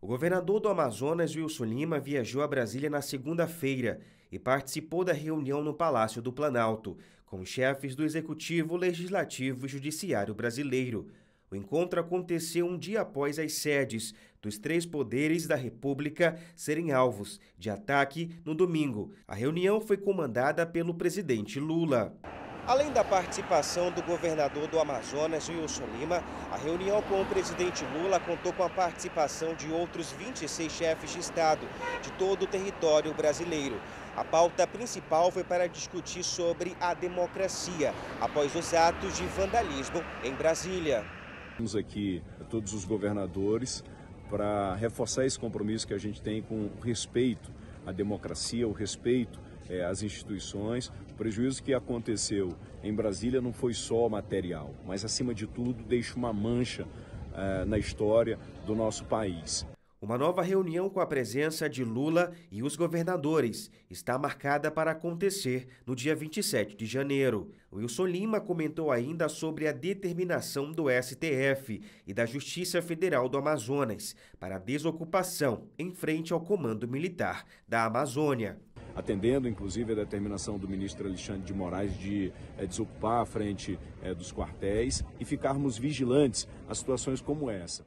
O governador do Amazonas, Wilson Lima, viajou a Brasília na segunda-feira e participou da reunião no Palácio do Planalto, com chefes do Executivo, Legislativo e Judiciário brasileiro. O encontro aconteceu um dia após as sedes dos três poderes da República serem alvos de ataque no domingo. A reunião foi comandada pelo presidente Lula. Além da participação do governador do Amazonas, Wilson Lima, a reunião com o presidente Lula contou com a participação de outros 26 chefes de Estado de todo o território brasileiro. A pauta principal foi para discutir sobre a democracia após os atos de vandalismo em Brasília. Temos aqui todos os governadores para reforçar esse compromisso que a gente tem com respeito à democracia, o respeito é, às instituições. O prejuízo que aconteceu em Brasília não foi só material, mas acima de tudo deixa uma mancha é, na história do nosso país. Uma nova reunião com a presença de Lula e os governadores está marcada para acontecer no dia 27 de janeiro. Wilson Lima comentou ainda sobre a determinação do STF e da Justiça Federal do Amazonas para a desocupação em frente ao Comando Militar da Amazônia atendendo inclusive a determinação do ministro Alexandre de Moraes de é, desocupar a frente é, dos quartéis e ficarmos vigilantes a situações como essa.